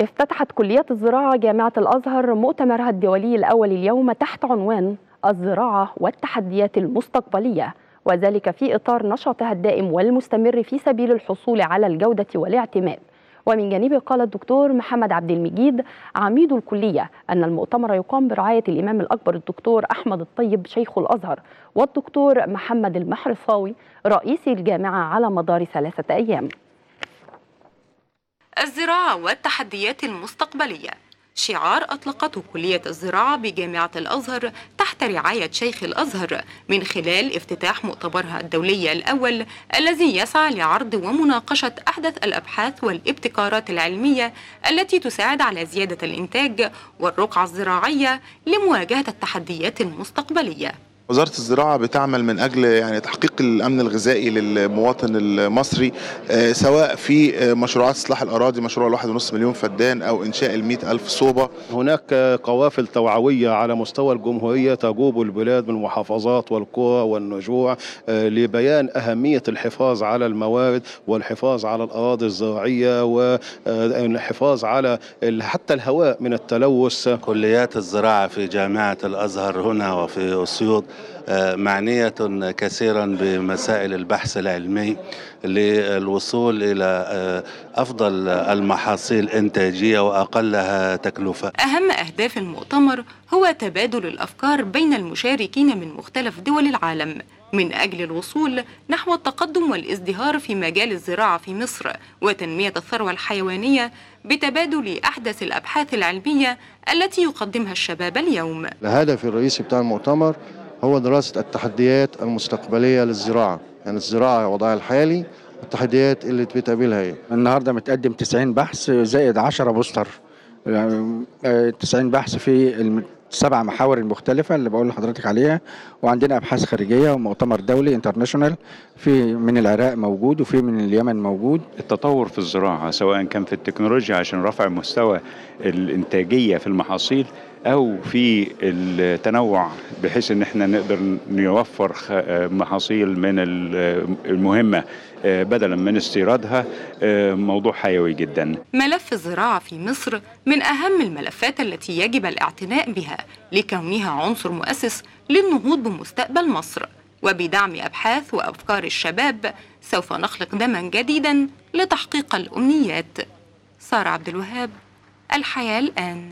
افتتحت كلية الزراعة جامعة الأزهر مؤتمرها الدولي الأول اليوم تحت عنوان الزراعة والتحديات المستقبلية وذلك في إطار نشاطها الدائم والمستمر في سبيل الحصول على الجودة والاعتماد. ومن جانبه قال الدكتور محمد عبد المجيد عميد الكلية أن المؤتمر يقام برعاية الإمام الأكبر الدكتور أحمد الطيب شيخ الأزهر والدكتور محمد المحرصاوي رئيس الجامعة على مدار ثلاثة أيام. الزراعة والتحديات المستقبلية. شعار أطلقته كلية الزراعة بجامعة الأزهر تحت رعاية شيخ الأزهر من خلال افتتاح مؤتمرها الدولي الأول الذي يسعى لعرض ومناقشة أحدث الأبحاث والابتكارات العلمية التي تساعد على زيادة الإنتاج والرقعة الزراعية لمواجهة التحديات المستقبلية. وزارة الزراعة بتعمل من أجل يعني تحقيق الأمن الغذائي للمواطن المصري سواء في مشروعات إصلاح الأراضي مشروع الواحد ونص مليون فدان أو إنشاء المئة ألف صوبة. هناك قوافل توعوية على مستوى الجمهورية تجوب البلاد من المحافظات والقرى والنجوع لبيان أهمية الحفاظ على الموارد والحفاظ على الأراضي الزراعية والحفاظ على حتى الهواء من التلوث. كليات الزراعة في جامعة الأزهر هنا وفي أسيوط معنية كثيرا بمسائل البحث العلمي للوصول إلى أفضل المحاصيل إنتاجية وأقلها تكلفة. أهم أهداف المؤتمر هو تبادل الأفكار بين المشاركين من مختلف دول العالم. من أجل الوصول نحو التقدم والازدهار في مجال الزراعة في مصر وتنمية الثروة الحيوانية بتبادل أحدث الأبحاث العلمية التي يقدمها الشباب اليوم. الهدف الرئيسي بتاع المؤتمر هو دراسة التحديات المستقبلية للزراعة. يعني الزراعة وضعها الحالي والتحديات اللي بتقابلها إيه النهارده متقدم 90 بحث زائد 10 poster. يعني 90 بحث في السبع محاور المختلفة اللي بقول لحضرتك عليها. وعندنا أبحاث خارجية ومؤتمر دولي international في من العراق موجود وفي من اليمن موجود. التطور في الزراعة سواء كان في التكنولوجيا عشان رفع مستوى الإنتاجية في المحاصيل أو في التنوع بحيث إن إحنا نقدر نوفر محاصيل من المهمة بدلا من استيرادها موضوع حيوي جدا. ملف الزراعة في مصر من أهم الملفات التي يجب الاعتناء بها لكونها عنصر مؤسس للنهوض بمستقبل مصر وبدعم أبحاث وأفكار الشباب سوف نخلق دما جديدا لتحقيق الأمنيات. سارة عبد الوهاب الحياة الآن